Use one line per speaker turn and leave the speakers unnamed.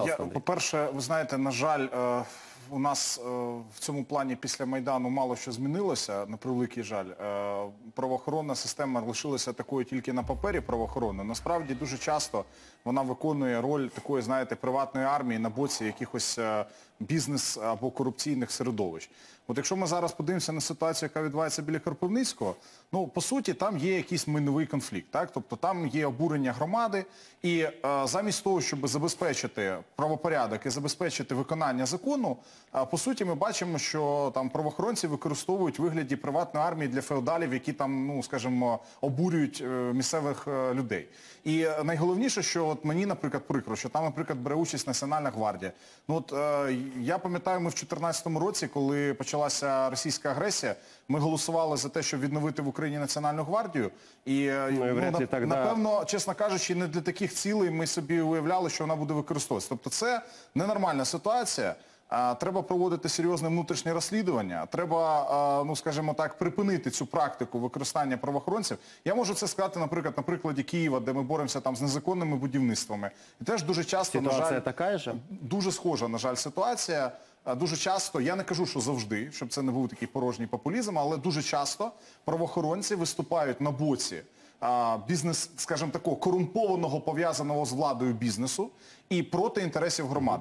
Пожалуйста,
Я, по-перше, ви знаєте, на жаль, е, у нас е, в цьому плані після Майдану мало що змінилося, на превеликий жаль. Е, Правоохоронна система лишилася такою тільки на папері правоохоронною. Насправді дуже часто вона виконує роль такої, знаєте, приватної армії на боці якихось е, бізнес або корупційних середовищ. От якщо ми зараз подивимося на ситуацію, яка відбувається біля Кропивницького, ну, по суті, там є якийсь майновий конфлікт, так? Тобто там є обурення громади, і е, замість того, щоб забезпечити правопорядок і забезпечити виконання закону, по суті, ми бачимо, що там правоохоронці використовують вигляді приватної армії для феодалів, які там, ну, скажімо, обурюють е, місцевих е, людей. І найголовніше, що от мені, наприклад, прикро, що там, наприклад, бере участь Національна гвардія. Ну от е, я пам'ятаю, ми в 2014 році, коли почалася російська агресія, ми голосували за те, щоб відновити в Україні Національну гвардію. І, е,
Ну, і вряд ли
нап- напевно, чесно кажучи, не для таких цілей ми собі уявляли, що вона буде використовуватися. Тобто це ненормальна ситуація. Треба проводити серйозне внутрішнє розслідування. Треба, ну скажімо так, припинити цю практику використання правоохоронців. Я можу це сказати, наприклад, на прикладі Києва, де ми боремося там з незаконними будівництвами. І теж дуже часто, на жаль,
такая же?
дуже схожа, на жаль, ситуація. Дуже часто, я не кажу, що завжди, щоб це не був такий порожній популізм, але дуже часто правоохоронці виступають на боці бізнес, скажімо такого, корумпованого, пов'язаного з владою бізнесу і проти інтересів громади.